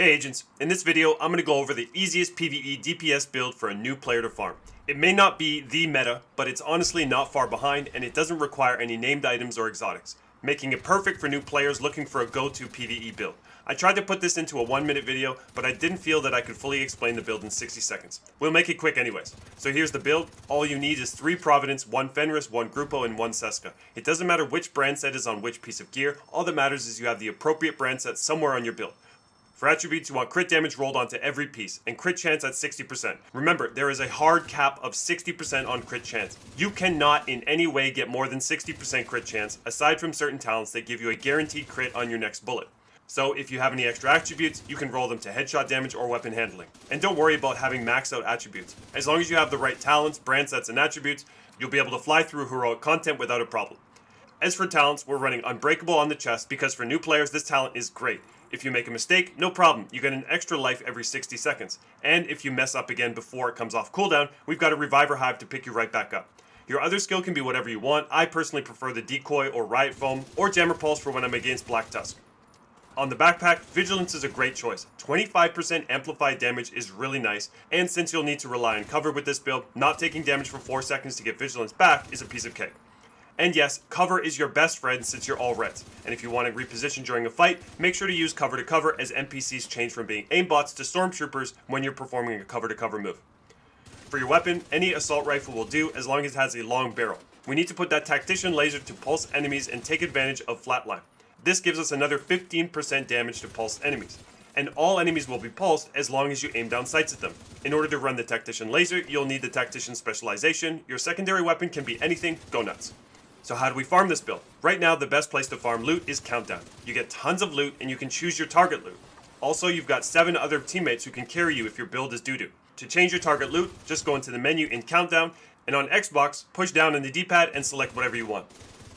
Hey agents, in this video I'm going to go over the easiest PvE DPS build for a new player to farm. It may not be the meta, but it's honestly not far behind and it doesn't require any named items or exotics, making it perfect for new players looking for a go-to PvE build. I tried to put this into a one minute video, but I didn't feel that I could fully explain the build in 60 seconds. We'll make it quick anyways. So here's the build. All you need is 3 Providence, 1 Fenris, 1 Grupo, and 1 Ceska. It doesn't matter which brand set is on which piece of gear, all that matters is you have the appropriate brand set somewhere on your build. For attributes, you want crit damage rolled onto every piece, and crit chance at 60%. Remember, there is a hard cap of 60% on crit chance. You cannot in any way get more than 60% crit chance, aside from certain talents that give you a guaranteed crit on your next bullet. So if you have any extra attributes, you can roll them to headshot damage or weapon handling. And don't worry about having maxed out attributes. As long as you have the right talents, brand sets, and attributes, you'll be able to fly through heroic content without a problem. As for talents, we're running Unbreakable on the chest because for new players, this talent is great. If you make a mistake, no problem, you get an extra life every 60 seconds. And if you mess up again before it comes off cooldown, we've got a Reviver Hive to pick you right back up. Your other skill can be whatever you want, I personally prefer the Decoy or Riot Foam, or Jammer Pulse for when I'm against Black Tusk. On the backpack, Vigilance is a great choice. 25% amplified damage is really nice, and since you'll need to rely on cover with this build, not taking damage for 4 seconds to get Vigilance back is a piece of cake. And yes, cover is your best friend since you're all reds. And if you want to reposition during a fight, make sure to use cover to cover as NPCs change from being aimbots to stormtroopers when you're performing a cover to cover move. For your weapon, any assault rifle will do as long as it has a long barrel. We need to put that tactician laser to pulse enemies and take advantage of flatline. This gives us another 15% damage to pulse enemies. And all enemies will be pulsed as long as you aim down sights at them. In order to run the tactician laser, you'll need the tactician specialization. Your secondary weapon can be anything, go nuts. So how do we farm this build? Right now, the best place to farm loot is Countdown. You get tons of loot, and you can choose your target loot. Also, you've got 7 other teammates who can carry you if your build is doo-doo. To change your target loot, just go into the menu in Countdown, and on Xbox, push down on the D-pad and select whatever you want.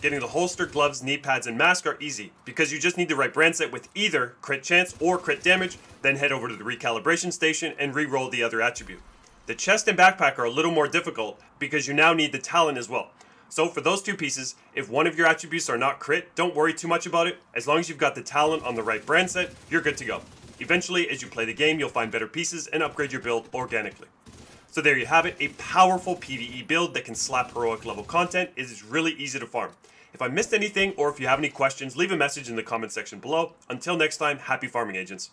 Getting the holster, gloves, knee pads, and mask are easy, because you just need the right brand set with either crit chance or crit damage, then head over to the recalibration station and re-roll the other attribute. The chest and backpack are a little more difficult, because you now need the talent as well. So for those two pieces, if one of your attributes are not crit, don't worry too much about it. As long as you've got the talent on the right brand set, you're good to go. Eventually, as you play the game, you'll find better pieces and upgrade your build organically. So there you have it, a powerful PvE build that can slap heroic level content. It is really easy to farm. If I missed anything or if you have any questions, leave a message in the comment section below. Until next time, happy farming agents.